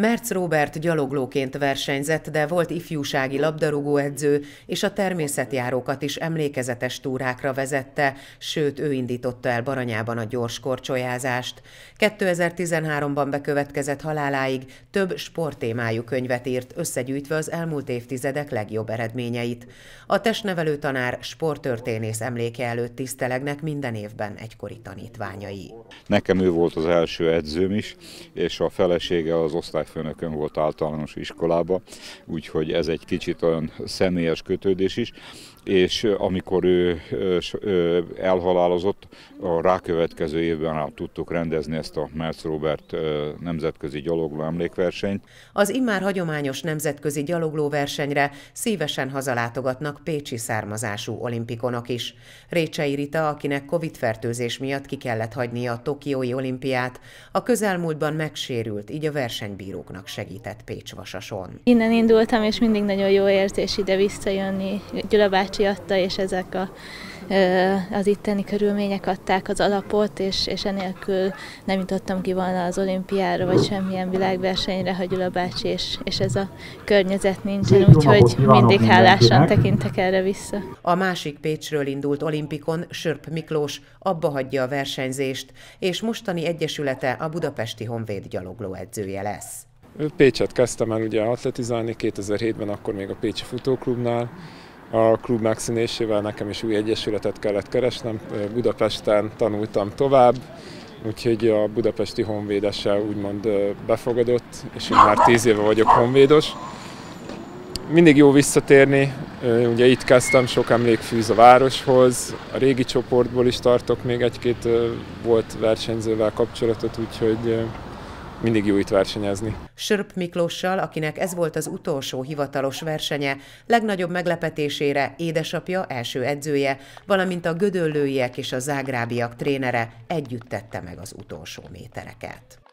Merc Robert gyaloglóként versenyzett, de volt ifjúsági labdarúgóedző, és a természetjárókat is emlékezetes túrákra vezette, sőt, ő indította el Baranyában a gyors korcsolyázást. 2013-ban bekövetkezett haláláig több sporttémájú könyvet írt, összegyűjtve az elmúlt évtizedek legjobb eredményeit. A testnevelő tanár sporttörténész emléke előtt tisztelegnek minden évben egykori tanítványai. Nekem ő volt az első edzőm is, és a felesége az osztály osztályfőnökön volt általános iskolába, úgyhogy ez egy kicsit olyan személyes kötődés is, és amikor ő elhalálozott, a rákövetkező évben tudtuk rendezni ezt a Merz Robert nemzetközi gyalogló emlékversenyt. Az immár hagyományos nemzetközi gyaloglóversenyre szívesen hazalátogatnak pécsi származású olimpikonok is. Récsei Rita, akinek Covid-fertőzés miatt ki kellett hagynia a Tokiói olimpiát, a közelmúltban megsérült, így a versenybíróknak segített Pécs Vasason. Innen indultam, és mindig nagyon jó érzés ide visszajönni. Gyula bácsi adta, és ezek a, az itteni körülmények adták az alapot, és, és enélkül nem jutottam ki volna az olimpiára, vagy semmilyen világversenyre, hogy Gyula bácsi, és, és ez a környezet nincsen, úgyhogy mindig hálásan tekintek erre vissza. A másik Pécsről indult olimpikon Sörp Miklós abba hagyja a versenyzést, és mostani egyesülete a Budapesti Honvéd gyalogló edzője lesz. Pécset kezdtem el ugye atletizálni 2007-ben, akkor még a Pécsi Futóklubnál. A klub megszínésével nekem is új egyesületet kellett keresnem. Budapesten tanultam tovább, úgyhogy a budapesti honvédessel úgymond befogadott, és én már tíz éve vagyok honvédos. Mindig jó visszatérni, ugye itt kezdtem, sok emlék fűz a városhoz, a régi csoportból is tartok még egy-két volt versenyzővel kapcsolatot, úgyhogy mindig jó itt versenyezni. Sörp Miklóssal, akinek ez volt az utolsó hivatalos versenye, legnagyobb meglepetésére édesapja, első edzője, valamint a gödöllőiek és a zágrábiak trénere együtt tette meg az utolsó métereket.